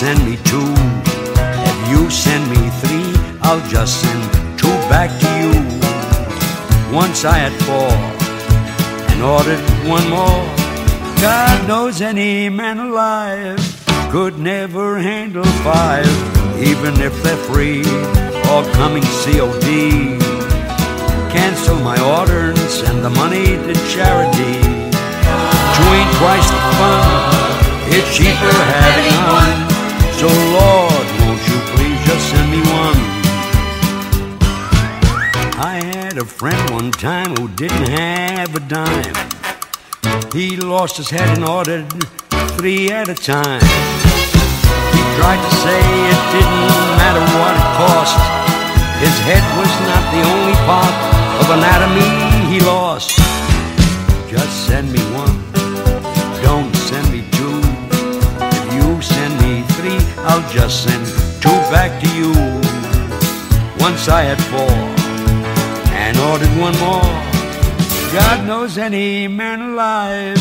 send me two. If you send me three, I'll just send two back to you. Once I had four and ordered one more. God knows any man alive could never handle five, even if they're free or coming COD. Cancel my order and send the money to charity. Two ain't twice the fun, it's cheaper having. So oh Lord, won't you please just send me one? I had a friend one time who didn't have a dime. He lost his head and ordered three at a time. He tried to say it didn't matter what it cost. His head was not the only part of anatomy I'll just send two back to you. Once I had four and ordered one more. God knows any man alive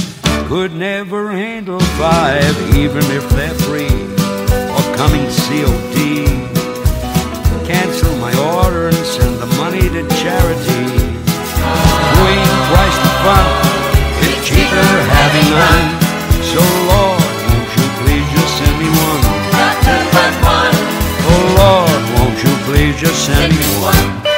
could never handle five, even if they're free or coming COD. you just send me one.